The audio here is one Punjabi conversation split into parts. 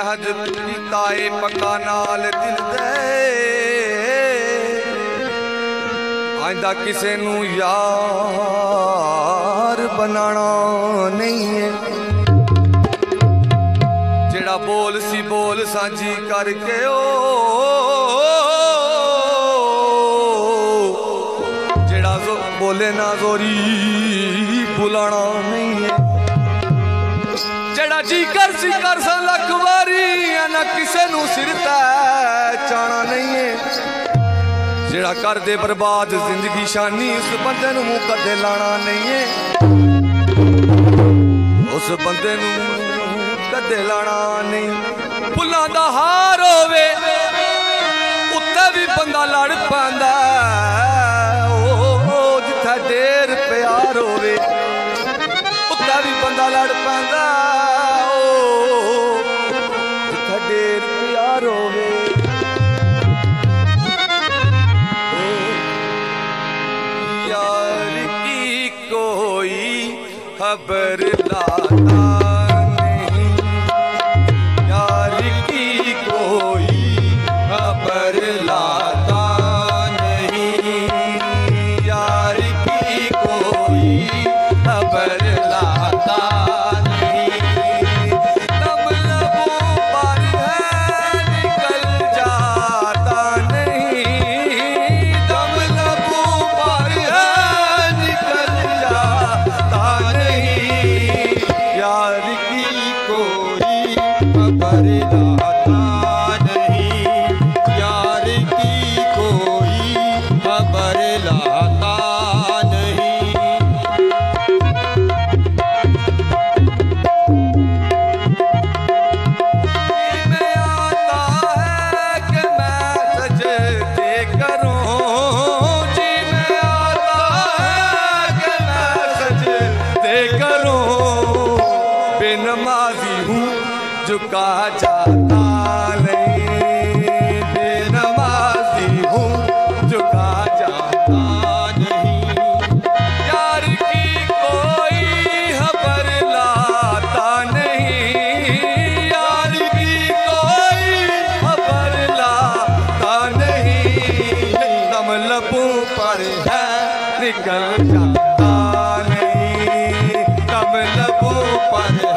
ਅਹਦ ਤਾਏ ਏ ਨਾਲ ਦਿਲ ਦੇ। ਆਂਦਾ ਕਿਸੇ ਨੂੰ ਯਾਰ ਬਣਾਣਾ ਨਹੀਂ ਏ ਜਿਹੜਾ ਬੋਲ ਸੀ ਬੋਲ ਸਾਂਝੀ ਕਰਕੇ ਓ। ਜਿਹੜਾ ਬੋਲੇ ਨਾ ਜ਼ੋਰੀ ਬੁਲਾਣਾ ਕਿਸੇ ਨੂੰ ਸਿਰ ਤੇ ਚਾਣਾ ਨਹੀਂ ਏ। ਜਿਹੜਾ ਕਰਦੇ ਬਰਬਾਦ, ਜ਼ਿੰਦਗੀ ਸ਼ਾਨੀ, ਉਸ ਬੰਦੇ ਨੂੰ ਮੂੰਹ ਕਦੇ ਲਾਣਾ ਨਹੀਂ ਏ। ਉਸ ਬੰਦੇ ਨੂੰ ਕਦੇ ਲਾਣਾ ਨਹੀਂ। ਫੁੱਲਾਂ ਦਾ ਹਾਰ ਹੋਵੇ, ਉੱਤੇ ਵੀ ਬੰਦਾ ਲੜ ਪਾਂਦਾ ਉਹ ਜਿੱਥੇ ਢੇਰ ਪਿਆਰ ਹੋਵੇ, ਉੱਤੇ ਵੀ ਬੰਦਾ ਲੜ ਪਾਂਦਾ ਖਬਰ ਲਾਤਾ। निकल जाता नहीं। दम लबों पर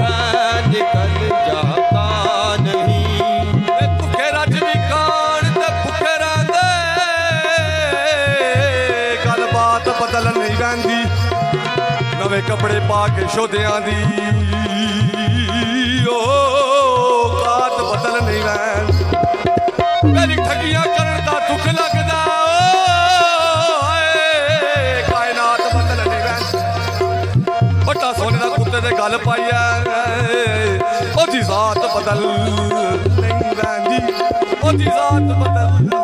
ਨਵੇਂ ਕੱਪੜੇ ਪਾ ਕੇ ਸ਼ੋਧਿਆਂ ਦੀ। ਓ ਬਾਤ ਬਦਲ ਨਹੀਂ ਵੈਂਦੀ ਮੇਰੀ ਠੱਗੀਆਂ ਕਰਨ ਦਾ ਦੁੱਖ ਲੱਗਦਾ। ਓਏ ਕਾਇਨਾਤ ਬਦਲ ਨਹੀਂ ਵੈਂਦੀ ਵੱਡਾ ਸੋਨੇ ਦਾ ਕੁੱਤੇ ਦੇ ਗੱਲ ਪਾਈ ਪਾਈਆ ਉਹਦੀ ਜ਼ਾਤ ਬਦਲ ਨਹੀਂ ਰਹਿੰਦੀ ਉਹਦੀ ਜ਼ਾਤ ਬਦਲ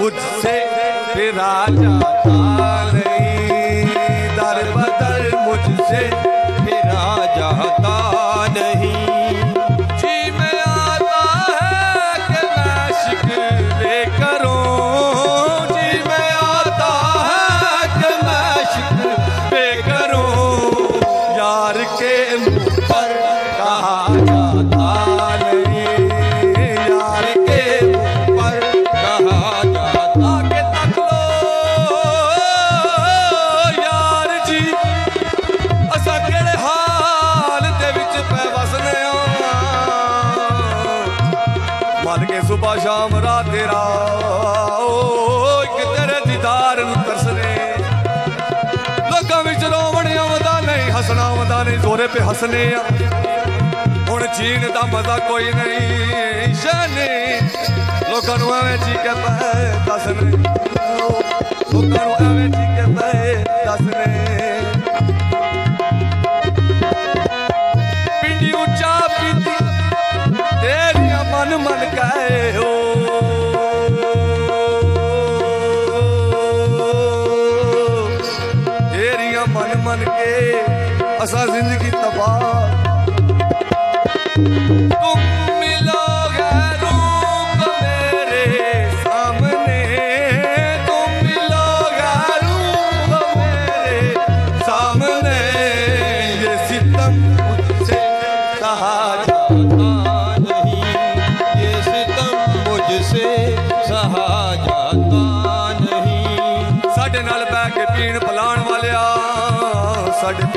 मुझसे फिरा जाता नहीं दर बदर मुझसे फिरा जाता ਮਨ ਕੇ ਸੁਬਾ ਸ਼ਾਮ ਰਾਤ ਤੇਰਾ ਓ ਇੱਕ ਤੇਰੇ ਦੀਦਾਰ ਨੂੰ ਤਰਸਨੇ ਲੋਕਾਂ ਵਿੱਚ ਰੋਵਣ ਆਉਂਦਾ ਨਹੀਂ, ਹੱਸਣਾ ਆਉਂਦਾ ਨਹੀਂ, ਜ਼ੋਰੇ ਪੇ ਹੱਸਨੇ ਆ। ਹੁਣ ਜੀਣ ਦਾ ਮਜ਼ਾ ਕੋਈ ਨਹੀਂ, ਸ਼ਾਨੇ। ਲੋਕਾਂ ਨੂੰ ਐਵੇਂ ਜੀ ਕੇ ਪਏ ਦੱਸਨੇ ਲੋਕਾਂ ਨੂੰ ਤੇਰੀਆਂ ਮਨ ਮਨ ਕੇ ਅਸਾਂ ਜ਼ਿੰਦਗੀ ਤਬਾਹ। तुम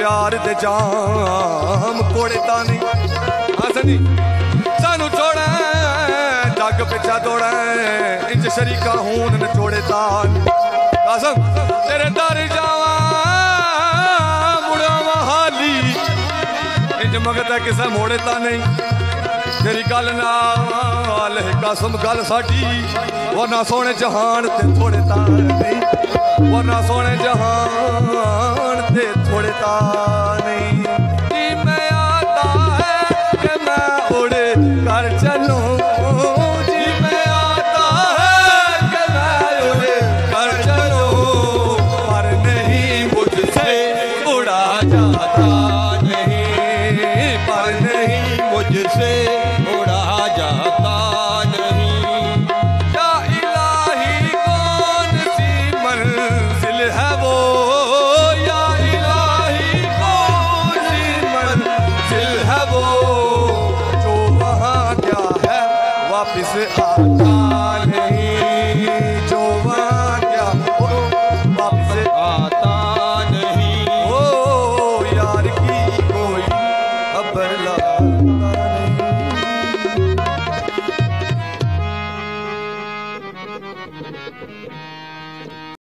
ਪਿਆਰ ਦੇ ਜਾਮ ਕੋੜੇ ਤਾਂ ਨਹੀਂ। ਹਸਨੀ ਸਾਨੂੰ ਛੋੜਾ ਜੱਗ ਪਿੱਛਾ ਤੋੜਾ, ਇੰਜ ਸ਼ਰੀਕਾ ਹੋਣ ਨਚੋੜੇ ਤਾਂ ਕਸਮ, ਤੇਰੇ ਦਰ ਜਾਵਾਂ, ਮੁੜਾਵਾਂ ਹਾਲੀ। ਇੰਜ ਮਗਤਾ ਕਿਸੇ ਮੋੜੇ ਤਾਂ ਨਹੀਂ। ਤੇਰੀ ਗੱਲ ਨਾਲ ਕਸਮ, ਗੱਲ ਸਾਡੀ। ਉਹ ਸੋਹਣੇ ਜਹਾਨ ਤੇ ਥੋੜੇ ਤਾਂ ਨਹੀਂ। ਉਹ ਸੋਹਣੇ ਜਹਾਨ ਪਛਤਾ ਨਹੀਂ ਕਿ ਮੈਂ ਆਤਾ ਹੈ ਕਿ ਮੈਂ ਉੜ ਕਰ ਚੱਲੂੰ ਜੀ ਮੈਂ ਆਤਾ ਹੈ ਕਿ ਮੈਂ ਉੜ ਕਰ ਚੱਲੂੰ ਪਰ ਨਹੀਂ ਮੁਝਸੇ ਉੜਾ ਜਾਤਾ ਨਹੀਂ ਪਰ ਨਹੀਂ ਮੁਝਸੇ